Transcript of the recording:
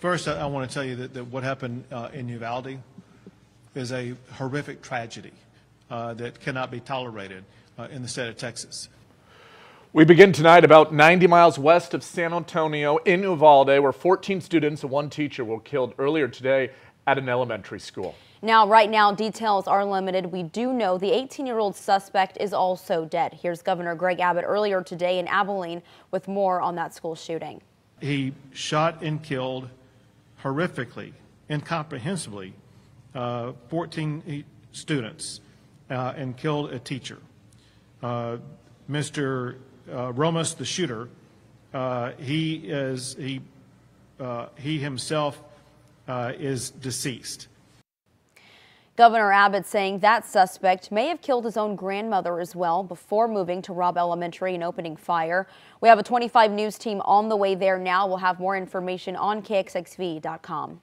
First, I, I want to tell you that, that what happened uh, in Uvalde is a horrific tragedy uh, that cannot be tolerated uh, in the state of Texas. We begin tonight about 90 miles west of San Antonio in Uvalde, where 14 students and one teacher were killed earlier today at an elementary school. Now, right now, details are limited. We do know the 18-year-old suspect is also dead. Here's Governor Greg Abbott earlier today in Abilene with more on that school shooting. He shot and killed horrifically, incomprehensibly, uh, 14 students uh, and killed a teacher. Uh, Mr. Uh, Ramos, the shooter, uh, he is he he himself is deceased. Governor Abbott saying that suspect may have killed his own grandmother as well before moving to Robb Elementary and opening fire. We have a 25 News team on the way there now. We'll have more information on KXXV.com.